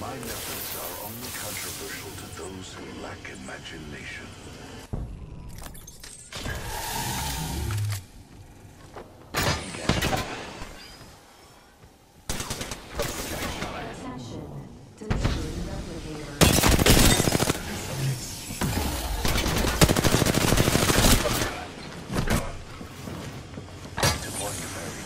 My methods are only controversial to those who lack imagination. one very